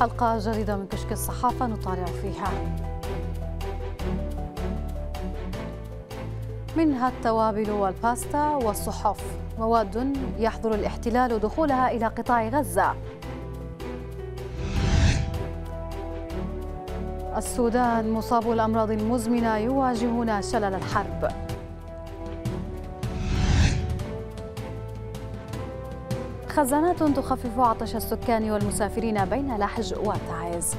حلقة جديدة من كشك الصحافة نطالع فيها. منها التوابل والباستا والصحف. مواد يحظر الاحتلال دخولها إلى قطاع غزة. السودان مصابو الأمراض المزمنة يواجهون شلل الحرب. خزانات تخفف عطش السكان والمسافرين بين لحج وتعز.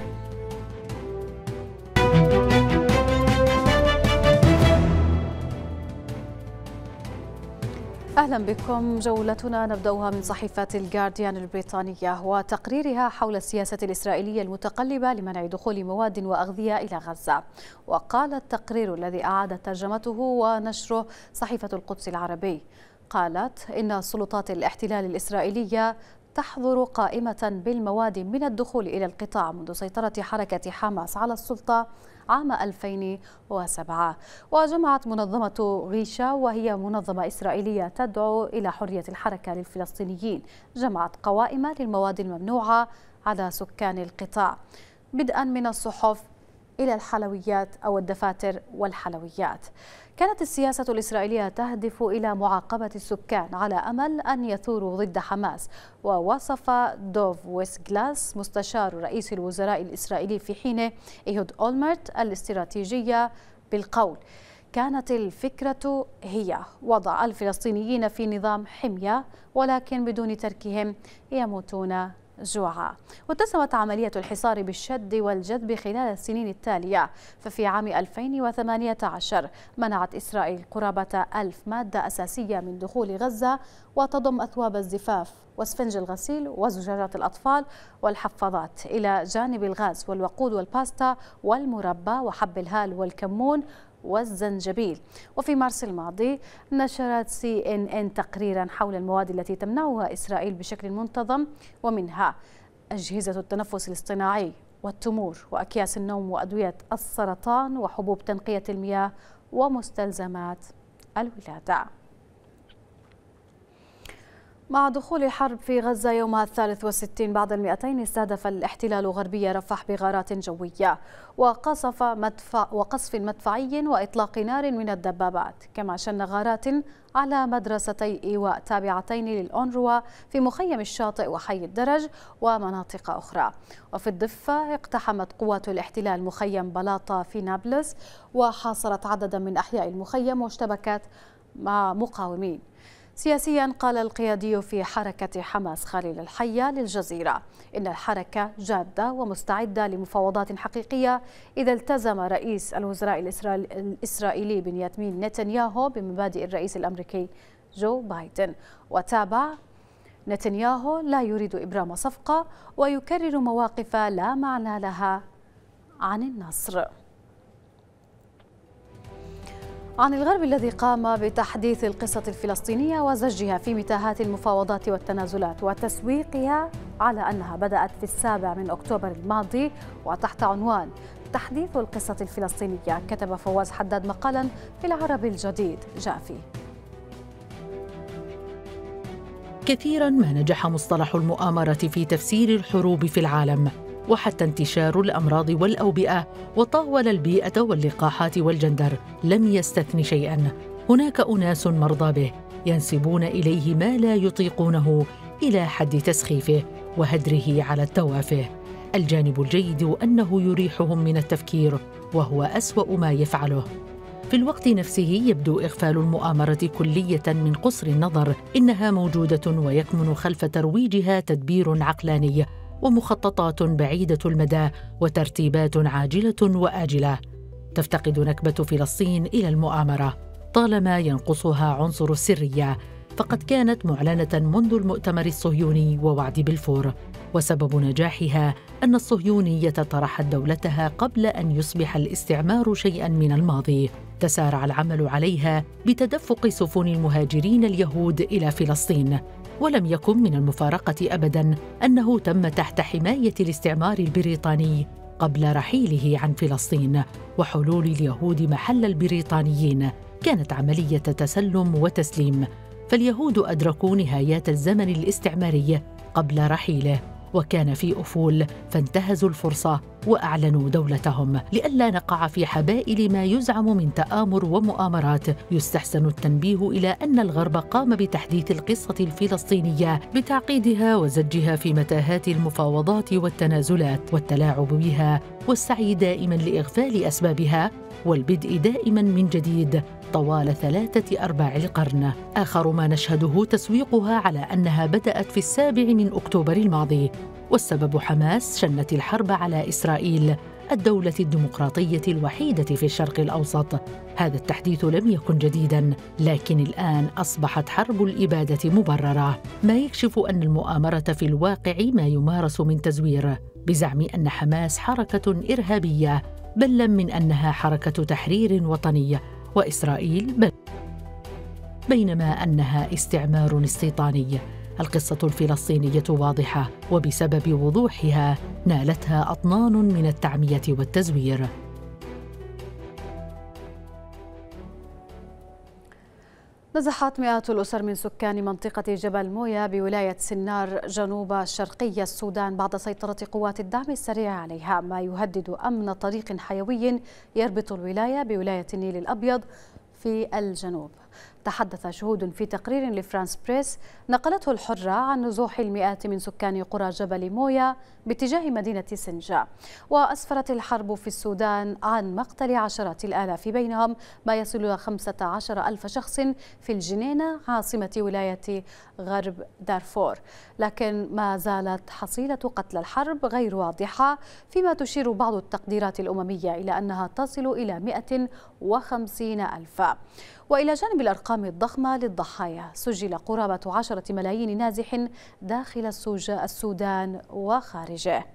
أهلا بكم. جولتنا نبدأها من صحيفة الجارديان البريطانية وتقريرها حول السياسة الإسرائيلية المتقلبة لمنع دخول مواد وأغذية إلى غزة. وقال التقرير الذي اعاد ترجمته ونشره صحيفة القدس العربي. قالت إن سلطات الاحتلال الإسرائيلية تحظر قائمة بالمواد من الدخول إلى القطاع منذ سيطرة حركة حماس على السلطة عام 2007 وجمعت منظمة غيشا وهي منظمة إسرائيلية تدعو إلى حرية الحركة للفلسطينيين. جمعت قوائم للمواد الممنوعة على سكان القطاع. بدءا من الصحف إلى الحلويات أو الدفاتر والحلويات. كانت السياسة الإسرائيلية تهدف إلى معاقبة السكان على أمل أن يثوروا ضد حماس. ووصف دوف ويسغلاس مستشار رئيس الوزراء الإسرائيلي في حينه إيهود أولمرت الاستراتيجية بالقول. كانت الفكرة هي وضع الفلسطينيين في نظام حمية ولكن بدون تركهم يموتون جوعا واتسمت عملية الحصار بالشد والجذب خلال السنين التالية. ففي عام 2018 منعت إسرائيل قرابة ألف مادة أساسية من دخول غزة وتضم أثواب الزفاف واسفنج الغسيل وزجاجات الأطفال والحفاضات إلى جانب الغاز والوقود والباستا والمربى وحب الهال والكمون والزنجبيل. وفي مارس الماضي نشرت سي إن إن تقريرا حول المواد التي تمنعها إسرائيل بشكل منتظم ومنها أجهزة التنفس الاصطناعي والتمور وأكياس النوم وأدوية السرطان وحبوب تنقية المياه ومستلزمات الولادة. مع دخول الحرب في غزة يومها الثالث والستين بعد المئتين استهدف الاحتلال غربي رفح بغارات جوية وقصف, مدفع وقصف مدفعي وإطلاق نار من الدبابات كما شن غارات على مدرستي إيواء تابعتين للأونروا في مخيم الشاطئ وحي الدرج ومناطق أخرى. وفي الضفة اقتحمت قوات الاحتلال مخيم بلاطة في نابلس وحاصرت عددا من أحياء المخيم واشتبكت مع مقاومين. سياسيا قال القيادي في حركة حماس خليل الحية للجزيرة. إن الحركة جادة ومستعدة لمفاوضات حقيقية إذا التزم رئيس الوزراء الإسرائيلي بنيامين نتنياهو بمبادئ الرئيس الأمريكي جو بايدن. وتابع نتنياهو لا يريد إبرام صفقة ويكرر مواقف لا معنى لها عن النصر. عن الغرب الذي قام بتحديث القصة الفلسطينية وزجها في متاهات المفاوضات والتنازلات وتسويقها على أنها بدأت في السابع من أكتوبر الماضي وتحت عنوان تحديث القصة الفلسطينية. كتب فواز حداد مقالا في العرب الجديد. جاء فيه. كثيرا ما نجح مصطلح المؤامرة في تفسير الحروب في العالم. وحتى انتشار الأمراض والأوبئة وطاول البيئة واللقاحات والجندر لم يستثن شيئا. هناك أناس مرضى به ينسبون إليه ما لا يطيقونه إلى حد تسخيفه وهدره على التوافه. الجانب الجيد أنه يريحهم من التفكير وهو أسوأ ما يفعله. في الوقت نفسه يبدو إغفال المؤامرة كلية من قصر النظر إنها موجودة ويكمن خلف ترويجها تدبير عقلاني. ومخططات بعيدة المدى وترتيبات عاجلة وآجلة. تفتقد نكبة فلسطين إلى المؤامرة. طالما ينقصها عنصر السرية فقد كانت معلنة منذ المؤتمر الصهيوني ووعد بلفور وسبب نجاحها أن الصهيونيه طرحت دولتها قبل أن يصبح الاستعمار شيئا من الماضي. تسارع العمل عليها بتدفق سفن المهاجرين اليهود إلى فلسطين. ولم يكن من المفارقة ابدا أنه تم تحت حماية الاستعمار البريطاني قبل رحيله عن فلسطين وحلول اليهود محل البريطانيين. كانت عملية تسلم وتسليم فاليهود أدركوا نهايات الزمن الاستعماري قبل رحيله. وكان في أفول فانتهزوا الفرصة وأعلنوا دولتهم لئلا نقع في حبائل ما يزعم من تآمر ومؤامرات. يستحسن التنبيه إلى أن الغرب قام بتحديث القصة الفلسطينية بتعقيدها وزجها في متاهات المفاوضات والتنازلات والتلاعب بها والسعي دائما لإغفال أسبابها والبدء دائما من جديد. طوال ثلاثة أرباع القرن. آخر ما نشهده تسويقها على أنها بدأت في السابع من أكتوبر الماضي. والسبب حماس شنت الحرب على إسرائيل الدولة الديمقراطية الوحيدة في الشرق الأوسط. هذا التحديث لم يكن جديدا لكن الآن أصبحت حرب الإبادة مبررة. ما يكشف أن المؤامرة في الواقع ما يمارس من تزوير. بزعم أن حماس حركة إرهابية بل من أنها حركة تحرير وطني. وإسرائيل بل بينما أنها استعمار استيطاني. القصة الفلسطينية واضحة وبسبب وضوحها نالتها أطنان من التعمية والتزوير. نزحت مئات الأسر من سكان منطقة جبل مويا بولاية سنار جنوب شرقي السودان بعد سيطرة قوات الدعم السريع عليها ما يهدد أمن طريق حيوي يربط الولاية بولاية النيل الأبيض في الجنوب. تحدث شهود في تقرير لفرانس بريس نقلته الحرة عن نزوح المئات من سكان قرى جبل مويا باتجاه مدينة سنجا. وأسفرت الحرب في السودان عن مقتل عشرات الآلاف بينهم ما يصل إلى 15 ألف شخص في الجنينة عاصمة ولاية غرب دارفور. لكن ما زالت حصيلة قتل الحرب غير واضحة فيما تشير بعض التقديرات الأممية إلى أنها تصل إلى 150 ألف. وإلى جانب الأرقام الضخمة للضحايا. سجل قرابة عشرة ملايين نازح داخل السودان وخارجه.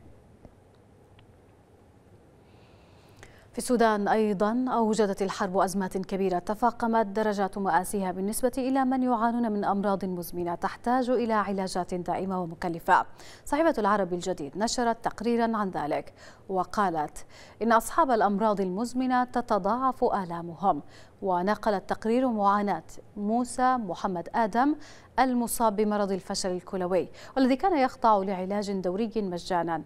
في السودان أيضا أوجدت الحرب أزمات كبيرة. تفاقمت درجات مآسيها بالنسبة إلى من يعانون من أمراض مزمنة تحتاج إلى علاجات دائمة ومكلفة. صاحبة العرب الجديد نشرت تقريرا عن ذلك وقالت إن أصحاب الأمراض المزمنة تتضاعف آلامهم. ونقل التقرير معاناة موسى محمد آدم المصاب بمرض الفشل الكلوي والذي كان يخضع لعلاج دوري مجانا.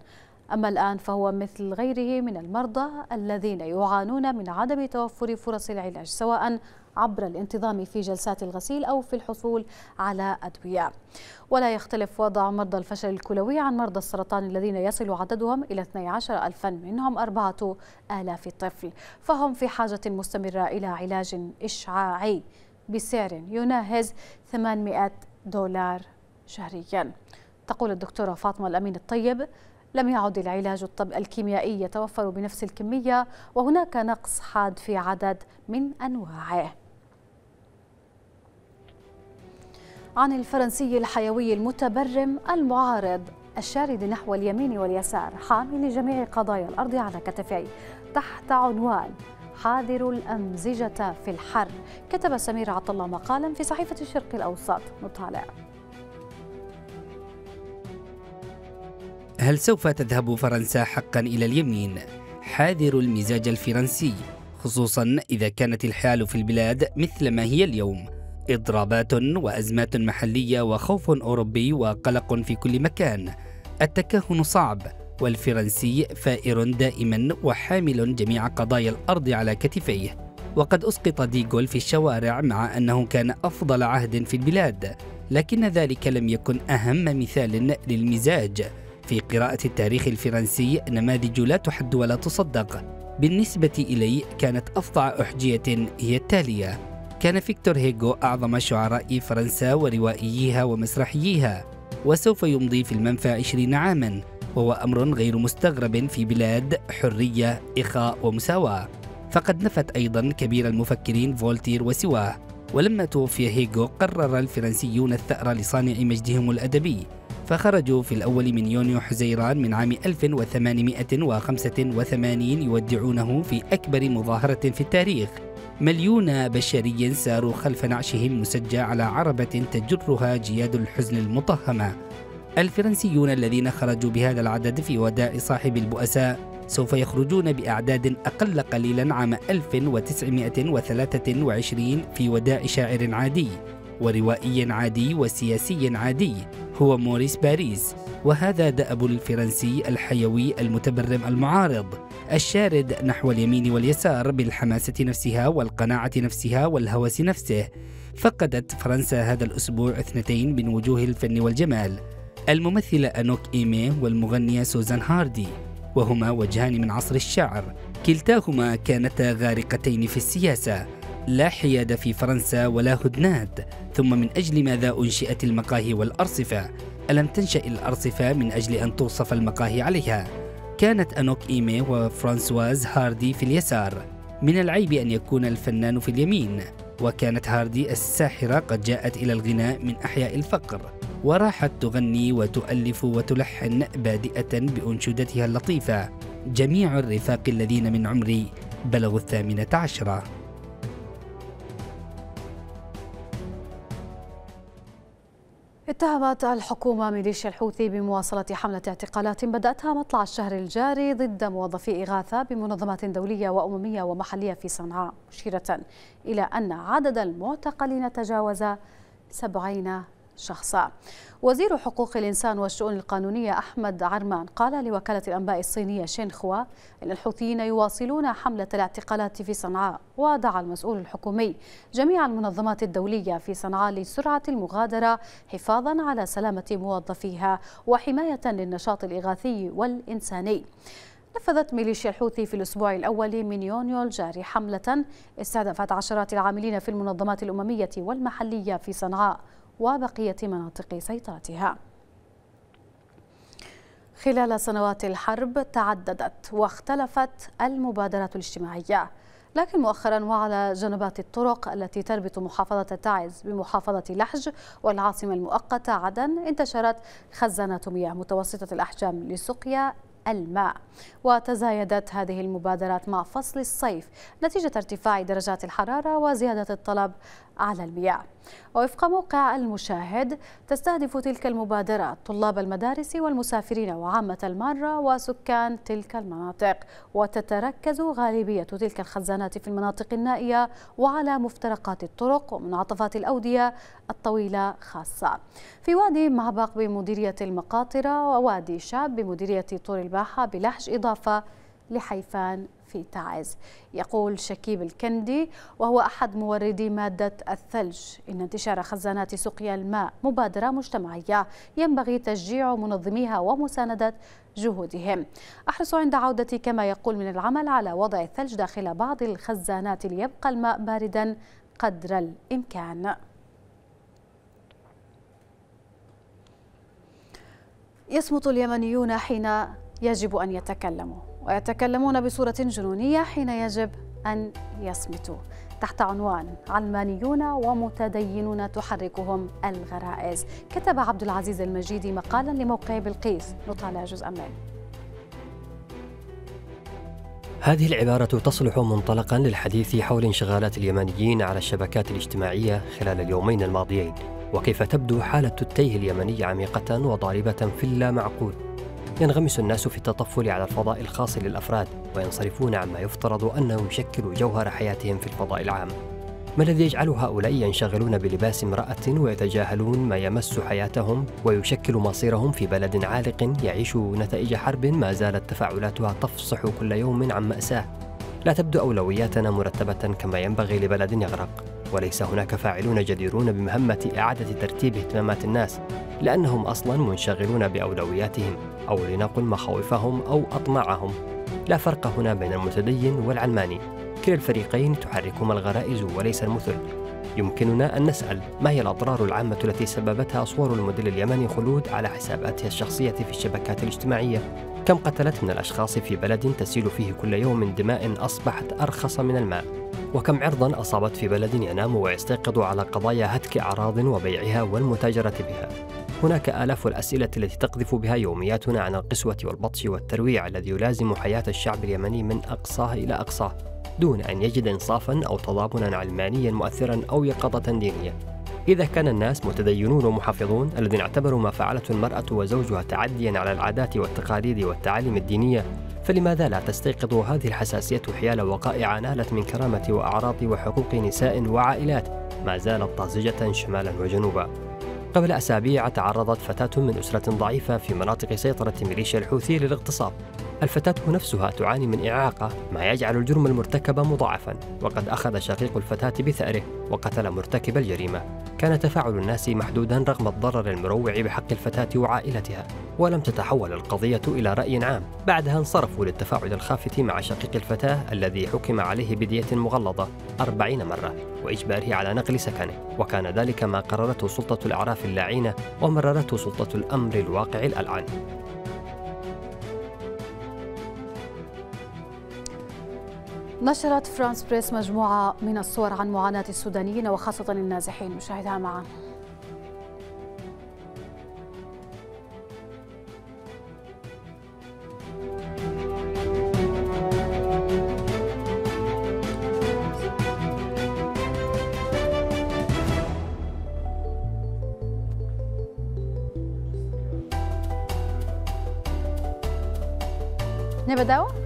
أما الآن فهو مثل غيره من المرضى الذين يعانون من عدم توفر فرص العلاج سواء عبر الانتظام في جلسات الغسيل أو في الحصول على أدوية. ولا يختلف وضع مرضى الفشل الكلوي عن مرضى السرطان الذين يصل عددهم إلى 12 ألفا منهم أربعة آلاف طفل فهم في حاجة مستمرة إلى علاج إشعاعي بسعر يناهز 800 دولار شهريا. تقول الدكتورة فاطمة الأمين الطيب لم يعد العلاج الطب الكيميائي يتوفر بنفس الكمية وهناك نقص حاد في عدد من أنواعه. عن الفرنسي الحيوي المتبرم المعارض الشارد نحو اليمين واليسار حامل جميع قضايا الأرض على كتفيه تحت عنوان حاذر الأمزجة في الحر. كتب سمير عطلة مقالا في صحيفة الشرق الأوسط نطالع هل سوف تذهب فرنسا حقا إلى اليمين؟ حاذر المزاج الفرنسي خصوصا إذا كانت الحال في البلاد مثل ما هي اليوم. إضرابات وأزمات محلية وخوف أوروبي وقلق في كل مكان. التكهن صعب والفرنسي فائر دائما وحامل جميع قضايا الأرض على كتفيه. وقد أسقط ديغول في الشوارع مع أنه كان أفضل عهد في البلاد لكن ذلك لم يكن أهم مثال للمزاج. في قراءة التاريخ الفرنسي نماذج لا تحد ولا تصدق. بالنسبة إلي كانت أفظع أحجية هي التالية. كان فيكتور هيغو أعظم شعراء فرنسا وروائيها ومسرحييها وسوف يمضي في المنفى عشرين عاما. وهو أمر غير مستغرب في بلاد حرية إخاء ومساواة. فقد نفت أيضا كبير المفكرين فولتير وسواه. ولما توفي هيغو قرر الفرنسيون الثأر لصانع مجدهم الأدبي. فخرجوا في الأول من يونيو حزيران من عام 1885 يودعونه في أكبر مظاهرة في التاريخ. مليون بشري ساروا خلف نعشهم مسجى على عربة تجرها جياد الحزن المطهمة. الفرنسيون الذين خرجوا بهذا العدد في وداع صاحب البؤساء سوف يخرجون بأعداد أقل قليلا عام 1923 في وداع شاعر عادي. وروائي عادي وسياسي عادي. هو موريس باريس وهذا دأب الفرنسي الحيوي المتبرم المعارض الشارد نحو اليمين واليسار بالحماسة نفسها والقناعة نفسها والهوس نفسه. فقدت فرنسا هذا الأسبوع اثنتين من وجوه الفن والجمال. الممثلة أنوك إيمي والمغنية سوزان هاردي وهما وجهان من عصر الشعر. كلتاهما كانتا غارقتين في السياسة. لا حياد في فرنسا ولا هدنات ثم من أجل ماذا أنشئت المقاهي والأرصفة؟ ألم تنشأ الأرصفة من أجل أن توصف المقاهي عليها؟ كانت أنوك إيمي وفرانسواز هاردي في اليسار. من العيب أن يكون الفنان في اليمين وكانت هاردي الساحرة قد جاءت إلى الغناء من أحياء الفقر. وراحت تغني وتؤلف وتلحن بادئة بأنشودتها اللطيفة. جميع الرفاق الذين من عمري بلغوا الثامنة عشرة. اتهمت الحكومة ميليشيا الحوثي بمواصلة حملة اعتقالات بدأتها مطلع الشهر الجاري ضد موظفي إغاثة بمنظمات دولية وأممية ومحلية في صنعاء مشيرة إلى أن عدد المعتقلين تجاوز سبعين شخصا. وزير حقوق الإنسان والشؤون القانونية أحمد عرمان قال لوكالة الأنباء الصينية شينخوا أن الحوثيين يواصلون حملة الاعتقالات في صنعاء ودعا المسؤول الحكومي جميع المنظمات الدولية في صنعاء لسرعة المغادرة حفاظا على سلامة موظفيها وحماية للنشاط الإغاثي والإنساني. نفذت ميليشيا الحوثي في الأسبوع الأول من يونيو الجاري حملة استهدفت عشرات العاملين في المنظمات الأممية والمحلية في صنعاء وبقية مناطق سيطرتها. خلال سنوات الحرب تعددت واختلفت المبادرات الاجتماعية لكن مؤخرا وعلى جنبات الطرق التي تربط محافظة تعز بمحافظة لحج والعاصمة المؤقتة عدن انتشرت خزانات مياه متوسطة الأحجام لسقيا الماء. وتزايدت هذه المبادرات مع فصل الصيف نتيجة ارتفاع درجات الحرارة وزيادة الطلب على المياه. ووفق موقع المشاهد تستهدف تلك المبادرة طلاب المدارس والمسافرين وعامة المارة وسكان تلك المناطق. وتتركز غالبية تلك الخزانات في المناطق النائية وعلى مفترقات الطرق ومنعطفات الأودية الطويلة خاصة. في وادي معبق بمديرية المقاطرة ووادي شاب بمديرية طور الباحة بلحج إضافة لحيفان في تعز. يقول شكيب الكندي وهو أحد موردي مادة الثلج إن انتشار خزانات سقيا الماء مبادرة مجتمعية ينبغي تشجيع منظميها ومساندة جهودهم. أحرص عند عودتي كما يقول من العمل على وضع الثلج داخل بعض الخزانات ليبقى الماء باردا قدر الإمكان. يصمت اليمنيون حين يجب أن يتكلموا. ويتكلمون بصورة جنونية حين يجب أن يصمتوا تحت عنوان علمانيون ومتدينون تحركهم الغرائز. كتب عبد العزيز المجيدي مقالا لموقع بلقيس. نطالع جزءا منه هذه العبارة تصلح منطلقا للحديث حول انشغالات اليمنيين على الشبكات الاجتماعية خلال اليومين الماضيين. وكيف تبدو حالة التيه اليمني عميقة وضاربة في اللامعقول. ينغمس الناس في التطفل على الفضاء الخاص للأفراد وينصرفون عما يفترض أنه يشكل جوهر حياتهم في الفضاء العام. ما الذي يجعل هؤلاء ينشغلون بلباس امرأة ويتجاهلون ما يمس حياتهم ويشكل مصيرهم في بلد عالق يعيش نتائج حرب ما زالت تفاعلاتها تفصح كل يوم عن مأساة. لا تبدو أولوياتنا مرتبة كما ينبغي لبلد يغرق وليس هناك فاعلون جديرون بمهمة إعادة ترتيب اهتمامات الناس. لأنهم أصلا منشغلون بأولوياتهم أو لنقل مخاوفهم أو أطماعهم. لا فرق هنا بين المتدين والعلماني. كلا الفريقين تحركهما الغرائز وليس المثل. يمكننا أن نسأل ما هي الأضرار العامة التي سببتها صور الموديل اليمني خلود على حساباتها الشخصية في الشبكات الاجتماعية؟ كم قتلت من الأشخاص في بلد تسيل فيه كل يوم دماء أصبحت أرخص من الماء؟ وكم عرضا أصابت في بلد ينام ويستيقظ على قضايا هتك أعراض وبيعها والمتاجرة بها؟ هناك آلاف الأسئلة التي تقذف بها يومياتنا عن القسوة والبطش والترويع الذي يلازم حياة الشعب اليمني من أقصاه إلى أقصاه دون أن يجد إنصافا أو تضامنا علمانيا مؤثرا أو يقظة دينية. إذا كان الناس متدينون ومحافظون الذين اعتبروا ما فعلته المرأة وزوجها تعديا على العادات والتقاليد والتعاليم الدينية فلماذا لا تستيقظ هذه الحساسية حيال وقائع نالت من كرامة وأعراض وحقوق نساء وعائلات ما زالت طازجة شمالا وجنوبا. قبل أسابيع تعرضت فتاة من أسرة ضعيفة في مناطق سيطرة ميليشيا الحوثي للاغتصاب. الفتاة نفسها تعاني من إعاقة ما يجعل الجرم المرتكب مضاعفا وقد أخذ شقيق الفتاة بثأره وقتل مرتكب الجريمة. كان تفاعل الناس محدودا رغم الضرر المروع بحق الفتاة وعائلتها ولم تتحول القضية إلى رأي عام. بعدها انصرفوا للتفاعل الخافت مع شقيق الفتاة الذي حكم عليه بدية مغلظة أربعين مرة وإجباره على نقل سكنه. وكان ذلك ما قررته سلطة الأعراف اللعينة ومررته سلطة الأمر الواقع الألعن نشرت فرانس بريس مجموعة من الصور عن معاناة السودانيين وخاصة النازحين. نشاهدها معا. نبدأ؟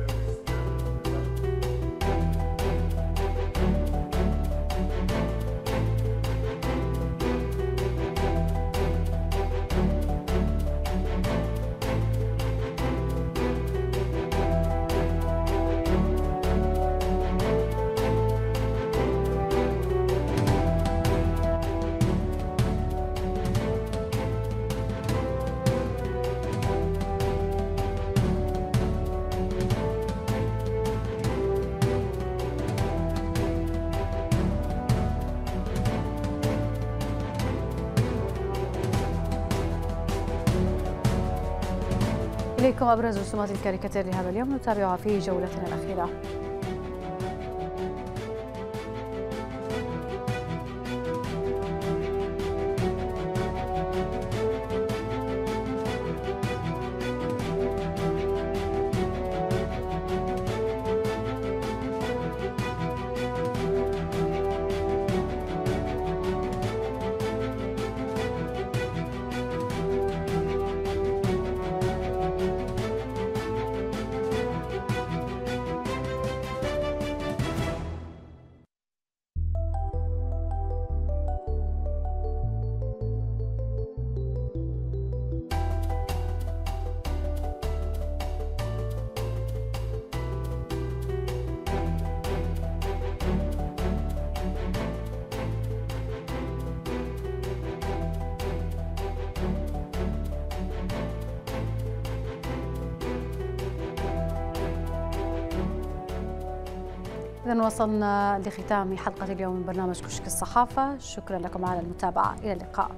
إليكم أبرز رسومات الكاريكاتير لهذا اليوم. نتابعها في جولتنا الأخيرة. إذا وصلنا لختام حلقة اليوم من برنامج كشك الصحافة. شكرا لكم على المتابعة. إلى اللقاء.